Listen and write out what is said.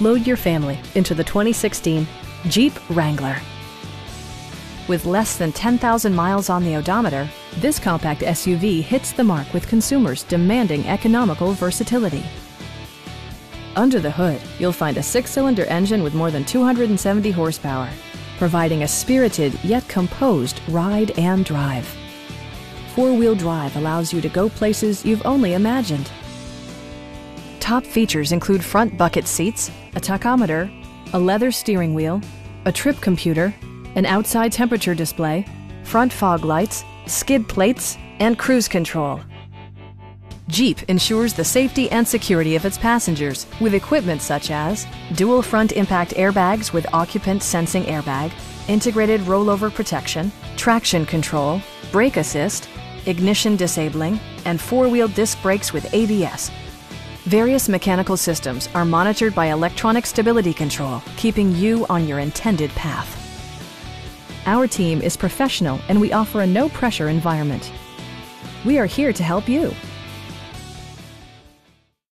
Load your family into the 2016 Jeep Wrangler. With less than 10,000 miles on the odometer, this compact SUV hits the mark with consumers demanding economical versatility. Under the hood, you'll find a six-cylinder engine with more than 270 horsepower, providing a spirited yet composed ride and drive. Four-wheel drive allows you to go places you've only imagined. Top features include front bucket seats, a tachometer, a leather steering wheel, a trip computer, an outside temperature display, front fog lights, skid plates, and cruise control. Jeep ensures the safety and security of its passengers with equipment such as dual front impact airbags with occupant sensing airbag, integrated rollover protection, traction control, brake assist, ignition disabling, and four-wheel disc brakes with ABS. Various mechanical systems are monitored by electronic stability control, keeping you on your intended path. Our team is professional and we offer a no-pressure environment. We are here to help you.